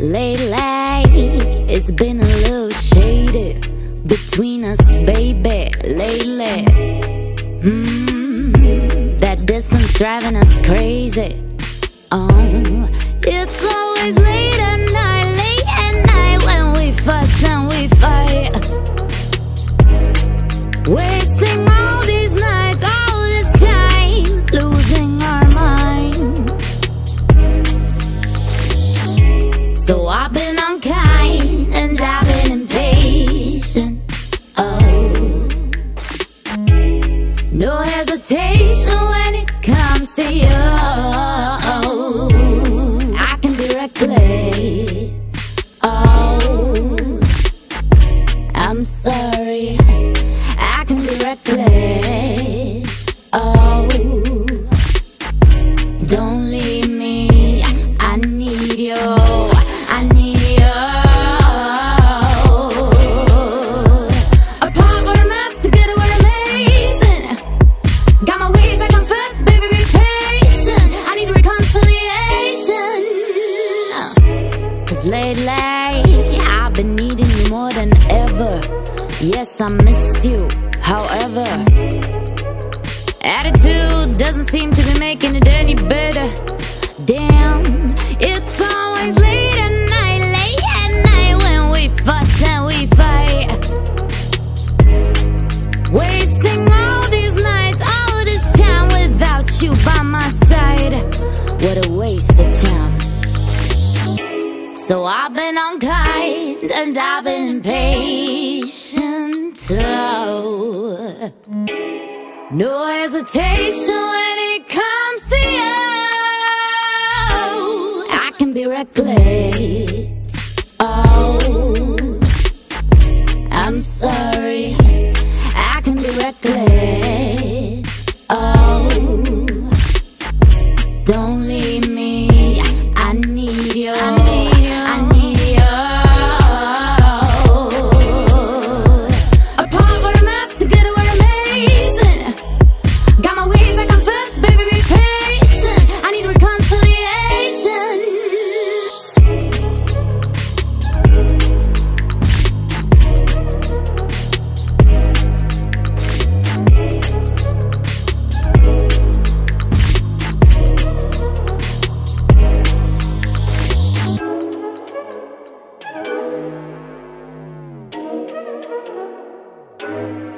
Lately, it's been a little shady between us, baby. Lately, mm, that distance driving us crazy. Oh, it's always late at night, late at night when we fuss and we fight. Wasting no hesitation when it comes to you. I can be reckless. Oh, I'm sorry. I can be reckless. Lately, I've been needing you more than ever. Yes, I miss you. However, attitude doesn't seem to be making So I've been unkind and I've been impatient. Oh, no hesitation when it comes to you. I can be reckless. Oh, I'm sorry. I can be reckless. Thank